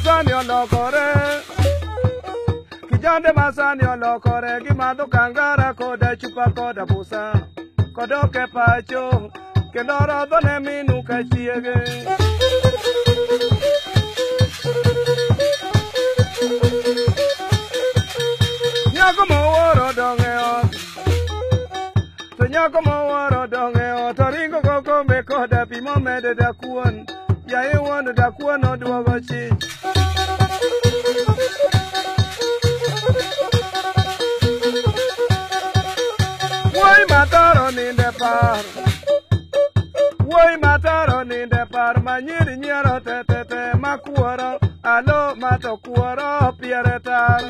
masani olokore kijande masani olokore gi madho kangara koda chupa koda busa kodoke pacho kendo orodho ne minu ka chiege nyako mowuoro dong e ot to nyako mowuoro dong e ot oringo gokombe koda pi momede dakuon yai wondo dakuo noduogo chich wuoi mathoro ninde par wuoi mathoro ninde par manyiri nyiero oh, tetete makuoro alo mato kuoro pieretar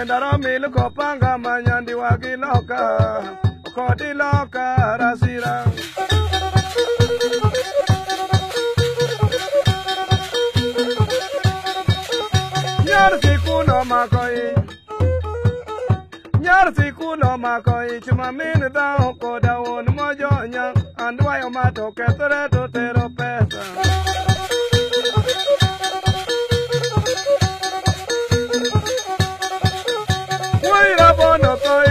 Mendaro mil kopanga manyandi wagi loka Kodi loka rasira Nyar siku no makoi Nyar siku no makoi Chuma min da okoda won mojo nyang Andwayo matoke tere tere Yo estoy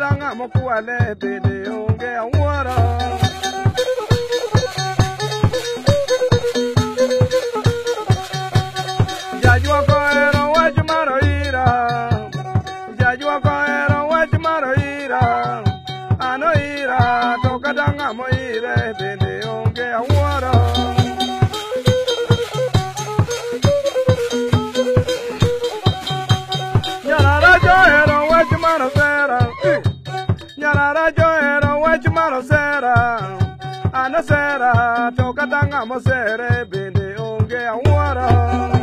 danga mokuale bede onge awara. Jajwa ko ero ira. Jajwa ko ero ira. Ano ira to kadanga mo ire bede awara. Mara joera wech mara sera Ana sera Toka tanga mo sere Bende onge um awara